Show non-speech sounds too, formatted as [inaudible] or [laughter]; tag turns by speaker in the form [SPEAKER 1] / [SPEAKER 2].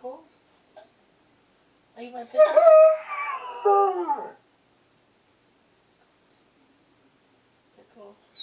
[SPEAKER 1] Pickles? Are you my [laughs] pickles? Pickles?